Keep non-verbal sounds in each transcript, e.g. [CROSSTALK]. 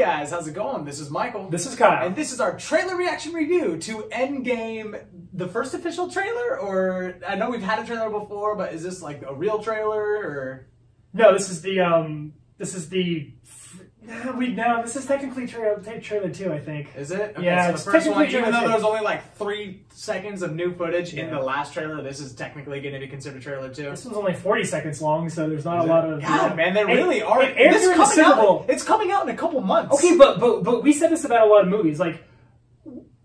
guys, how's it going? This is Michael. This is Kyle. And this is our trailer reaction review to Endgame, the first official trailer, or I know we've had a trailer before, but is this like a real trailer or? No, this is the um, this is the. [LAUGHS] We no, this is technically trailer trailer two, I think. Is it? Okay, Yeah, so it's the first one, technically even though trailer there was only like three seconds of new footage in the last trailer, this is technically going to be considered trailer two. This one's only forty seconds long, so there's not Is a lot of. God, man, they It- really are. It airs this coming out- It's coming out in a couple months. Okay, but but but we said this about a lot of movies. Like,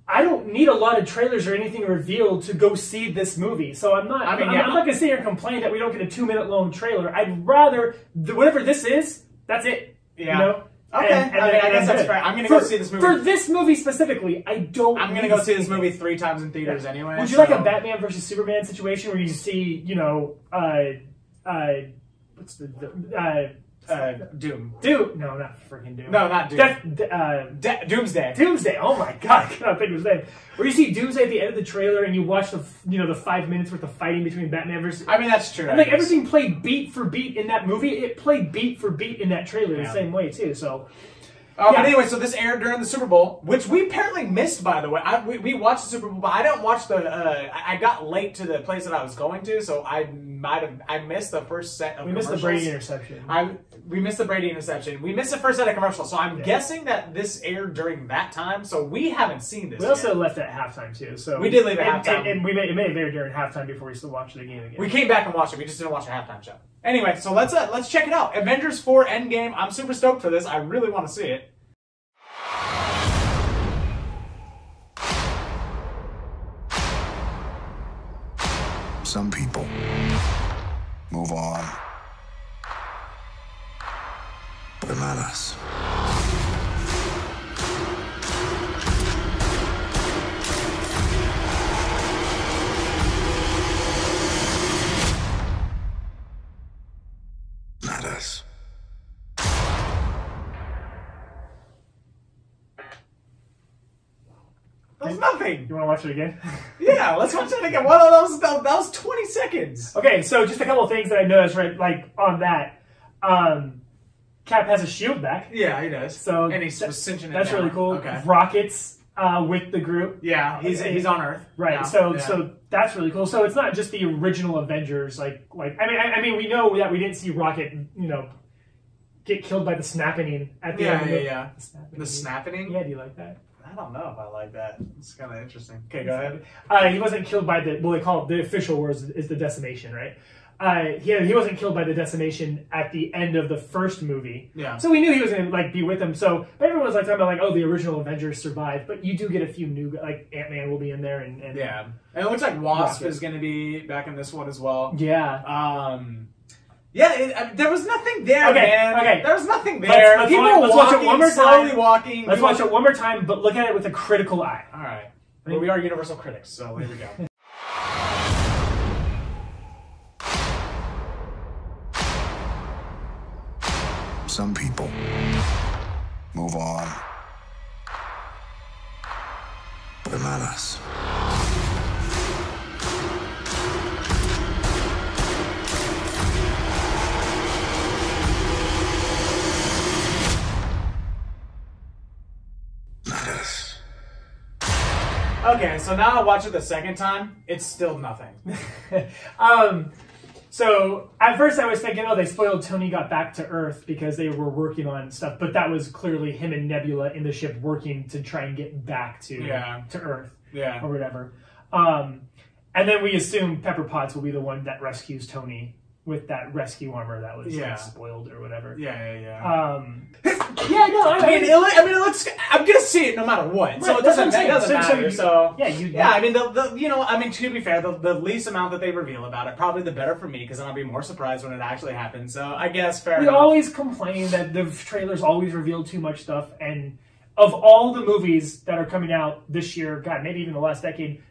I don't need a lot of trailers or anything revealed to go see this movie. So I'm not. I mean, I'm, yeah. I'm not gonna sit here and complain that we don't get a two minute long trailer. I'd rather th- whatever this is. That's it. Yeah. You know. Okay, I mean, I guess I'm that's good. fair. I'm gonna For- go see this movie. For this movie specifically, I don't. I'm gonna go see this movie three times in theaters anyway. Would you so- like a Batman versus Superman situation where you see, you know, uh, uh, what's the, the uh, Uh, Doom. Doom? No, not freaking Doom. No, not Doom. Death, uh, De- Doomsday. Doomsday. Oh my god, [LAUGHS] I cannot think of his name. Where you see Doomsday at the end of the trailer and you watch the, f- you know, the five minutes worth of fighting between Batman versus. I mean, that's true. and like everything played beat for beat in that movie. It played beat for beat in that trailer Yeah. the same way too. So Uh, But anyway, so this aired during the Super Bowl, which we apparently missed, by the way. I, we, we watched the Super Bowl, but I don't watch the. Uh, I got late to the place that I was going to, so I might have. I missed the first set of we missed the. Brady interception. I we missed the Brady interception. We missed the first set of commercials, so I'm Yeah. guessing that this aired during that time. So we haven't seen this. we yet. also left at halftime too. So We did leave at and, halftime. and, and we may, it may have aired during halftime before we still watched the game again. We came back and watched it. We just didn't watch a halftime show. Anyway, so let's uh, let's check it out. Avengers 4 Endgame. I'm super stoked for this. I really want to see it. Some people move on. But not us. That. You want to watch it again? [LAUGHS] Yeah, let's watch that again. Well, that was that, that was 20 seconds. okay, so just a couple of things that I noticed right, like on that. Um, Cap has a shield back, Yeah, he does. so and he's that- cinching it that's down. really cool. Okay. Rockets uh, with the group, Yeah, he's he's on Earth. right? now. So Yeah. so that's really cool. So it's not just the original Avengers, like like I mean I, I mean we know that we didn't see Rocket, you know, get killed by the snapping at the yeah, end. of yeah, the, yeah. The snapping. The snapping. Yeah, do you like that? I don't know if I like that. It's kind of interesting. Okay, go ahead. Uh, he wasn't killed by the well, they call it the official words is the decimation, right? Uh, he he wasn't killed by the decimation at the end of the first movie. Yeah. So we knew he was gonna like be with them. So but everyone was like talking about like, oh, the original Avengers survived, but you do get a few new like Ant Man will be in there and, and Yeah, and it looks like Wasp Rocket. is going to be back in this one as well. yeah. Um, yeah, it, I, there was nothing there, Okay, man. okay. There was nothing Let's- there. let's People watch- let's watch it walking, one more slowly time. walking. Let's watch it one more time, but look at it with a critical eye. All right. Well, we are universal critics, so here we go. [LAUGHS] Some people move on. But not us. Okay, so now I watch it the second time. It's still nothing. [LAUGHS] um, so at first I was thinking, oh, they spoiled Tony got back to Earth because they were working on stuff, but that was clearly him and Nebula in the ship working to try and get back to Yeah. to Earth Yeah. or whatever. Um, and then we assume Pepper Potts will be the one that rescues Tony with that rescue armor that was like, spoiled or whatever. Yeah, yeah, yeah. Um, yeah, no, I, I mean, it, I mean, it looks. I'm gonna see it no matter what, so it doesn't, what it doesn't saying. So- so matter. you- So, yeah, you yeah. I mean, the, the you know, I mean, to be fair, the, the least amount that they reveal about it, probably the better for me, because then I'll be more surprised when it actually happens. So, I guess fair we enough. always complain that the trailers always reveal too much stuff and of all the movies that are coming out this year god maybe even the last decade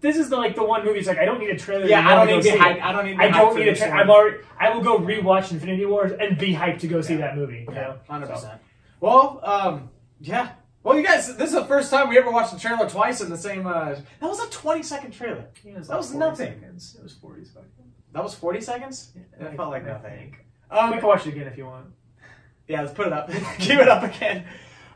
this is the like the one movie it's like i don't need a trailer Yeah, I don't need to hyped. I don't need to i don't need a trailer i'm already i will go rewatch infinity wars and be hyped to go see that movie Yeah, hundred So, percent. Well, um, yeah. Well, you guys, this is the first time we ever watched the trailer twice in the same. Uh, that was a twenty-second trailer. yeah, was That like was nothing. seconds. it was 40 seconds That was forty seconds. I- It felt like nothing. Um, we can watch it again if you want Yeah, let's put it up. [LAUGHS] Keep it up again.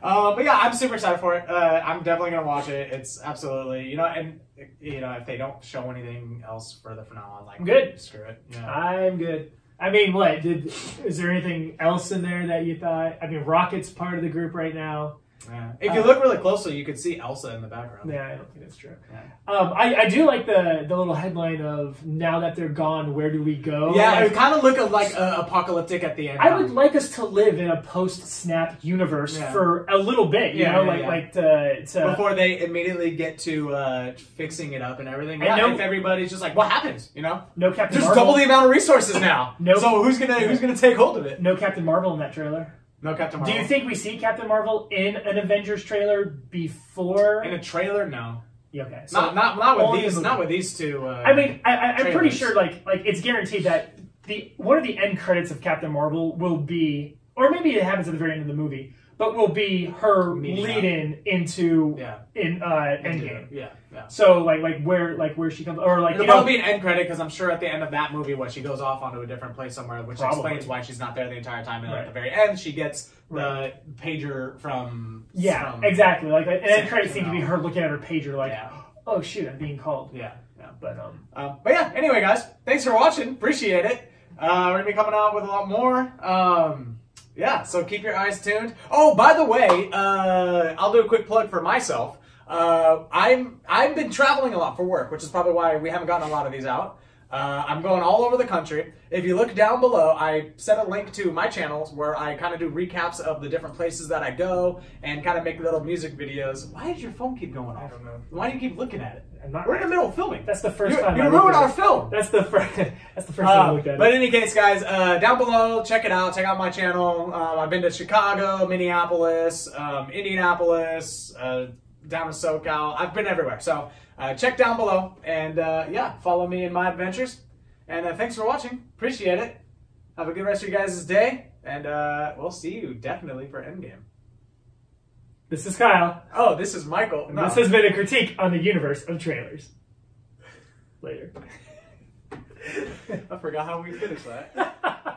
Uh, but yeah, I'm super excited for it. Uh, I'm definitely gonna watch it. It's absolutely, you know, and you know, if they don't show anything else further from now on, like Good. screw it. Yeah. I'm good. I mean, what did? Is there anything else in there that you thought? I mean, Rocket's part of the group right now. Yeah. If you Uh, look really closely, you could see Elsa in the background. Yeah, I don't think that's true. Yeah. Um, I, I do like the the little headline of "Now that they're gone, where do we go?" Yeah, Like, it kind of looked like uh, apocalyptic at the end. I would like us to live in a post-snap universe Yeah. for a little bit. You Yeah, know, like like to, to before they immediately get to uh, fixing it up and everything. I Yeah, know- if everybody's just like, what happens? You know, no Captain there's Marvel. double the amount of resources now. Nope. So who's gonna who's gonna take hold of it? no Captain Marvel in that trailer. No Captain Marvel. Do you think we see Captain Marvel in an Avengers trailer before? in a trailer? No, Yeah, okay, so not not not with these the not with these two. Uh, I mean, I, I, I'm pretty sure like like it's guaranteed that the one of the end credits of Captain Marvel will be, or maybe it happens at the very end of the movie, but will be her Meeting lead in into yeah, in uh, Endgame. yeah, yeah. So like like where like where she comes or like It'll you know probably be an end credit because I'm sure at the end of that movie, what she goes off onto a different place somewhere, which Probably. explains why she's not there the entire time. And then at the very end, she gets the pager from yeah from- exactly like and end credit credits seem to be her looking at her pager like Yeah. oh shoot I'm being called. yeah, yeah. But um Um, but yeah, anyway, guys, thanks for watching. Appreciate it. Uh, we're gonna be coming out with a lot more. Um, yeah, so keep your eyes tuned. Oh, by the way, uh, I'll do a quick plug for myself. Uh, I'm I've been traveling a lot for work, which is probably why we haven't gotten a lot of these out. Uh, I'm going all over the country. If you look down below, I set a link to my channels where I kind of do recaps of the different places that I go and kind of make little music videos. Why does your phone keep going off? I don't know. Why do you keep looking at it? I'm not We're in the middle of filming. that's the first You, time you I ruined our it. film. That's the first [LAUGHS] that's the first time I Uh, looked at but it. in any case, guys, uh, down below, check it out. Check out my channel. Um, I've been to Chicago, Minneapolis, um, Indianapolis, uh, down to SoCal. I've been everywhere. So uh, check down below and uh, yeah, follow me in my adventures. And uh, thanks for watching. Appreciate it. Have a good rest of your guys' day, and uh, we'll see you definitely for Endgame. This is Kyle. Oh, this is Michael. No. This has been a critique on the universe of trailers. Later. [LAUGHS] I forgot how we finished that. [LAUGHS]